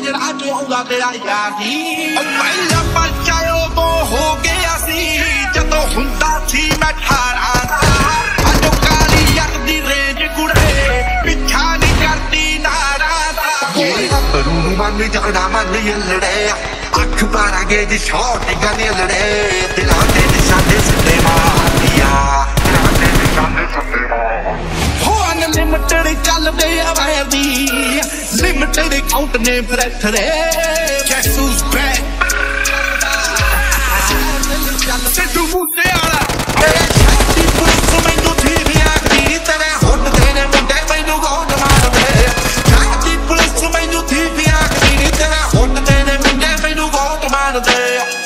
ਜਿਹੜਾ ਆਉਂਦਾ ਤੇਰਾ ਯਾਰ ਨਹੀਂ ਪਹਿਲਾ ਪਰਚਾ ਉਦੋਂ ਹੋ ਗਿਆ ਸੀ, ਜਦੋਂ ਹੁੰਦਾ ਸੀ ਮੈਂ ਠਾਰਾਂ ਦਾ ਅਜੋ ਕਾਲੀ ਯੱਟ ਦੀ ਰੇਂਜ ਕੁੜੇ, ਪਿੱਛਾ ਨਹੀਂ ਕਰਦੀ ਨਾਰਾਂ ਦਾ ਬਰੂ ਨੂੰ ਮੰਨ ਜਾਣਾ ਮੰਨ ਯਲੜੇ ਅੱਖ ਪਾਰਾਂਗੇ ਜੀ ਛੋਟ ਗਨੇ ਲੜੇ। ਦਿਲਾਂ ਦੇ ਨਿਸ਼ਾਨੇ ਸਿੱਧੇ ਮਾਰਿਆ ਦਿਲਾਂ ਦੇ ਨਿਸ਼ਾਨੇ ਸਿੱਧੇ ਮਾਰ ਹੋ ਅਨਲਿਮਟਡ ਚੱਲਦੇ ਆ ਵੈਦੀ ਲਿਮਟਡ ਕਾਊਂਟ ਨੇ ਬ੍ਰੈਥ ਰੇ guess who's back Sidhu Moose Wala ਮੇਰੇ ਛਾਤੀ ਪੁਲਿਸ ਮੈਨੂੰ ਥੀਵਿਆ ਕੀ ਤੇਰੇ ਹੁੱਟ ਦੇ ਨੇ ਮੁੰਡੇ ਮੈਨੂੰ ਗੋਡ ਮਾਰਦੇ। ਛਾਤੀ ਪੁਲਿਸ ਮੈਨੂੰ ਥੀਵਿਆ ਕੀ ਤੇਰੇ ਹੁੱਟ ਦੇ ਨੇ ਮੁੰਡੇ ਮੈਨੂੰ ਗੋਡ ਮਾਰਦੇ।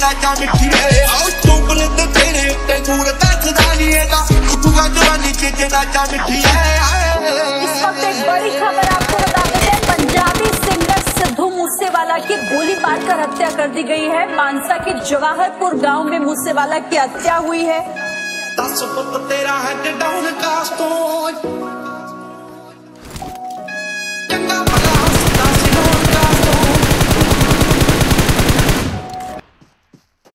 ਜਵਾਨੀ ਚ ਜਿੰਨਾ ਚਾ ਮਿੱਠੀ ਹੈ ਆਉ ਚੁੱਪ ਤੇ ਤੇਰੇ ਉੱਤੇ ਪੂਰਾ ਦੱਸਦਾ ਨਹੀਂ ਹੈਗਾ ਖੁੱਦੂਗਾ ਜਵਾਨੀ ਚ ਜਿੰਨਾ ਚਾ ਮਿੱਠੀ ਹੈ इस वक्त एक बड़ी खबर आपको बता देते हैं पंजाबी सिंगर सिद्धू मूसेवाला की गोली मारकर हत्या कर दी गई है मानसा के जवाहरपुर गांव में मूसेवाला की हत्या हुई है